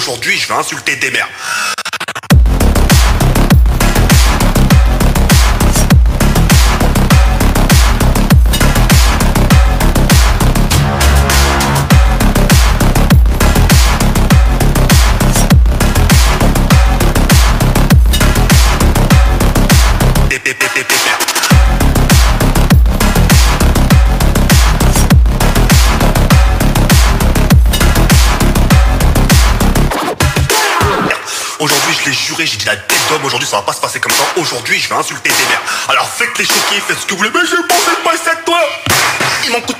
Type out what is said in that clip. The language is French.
Aujourd'hui, je vais insulter des mères. Aujourd'hui, je l'ai juré, j'ai dit la tête d'homme. Aujourd'hui, ça va pas se passer comme ça. Aujourd'hui, je vais insulter tes mères. Alors faites les choquer, faites ce que vous voulez, mais je pensais pas cette toi. Il m'en coûte